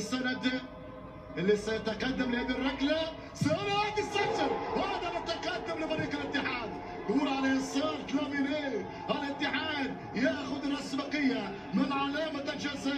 السند اللي سيتقدم لهذه الركلة سند السجل. وهذا التقدم لفريق الاتحاد. دور على يسار تلامينيه الاتحاد ياخذ الأسبقية من علامة الجزاء.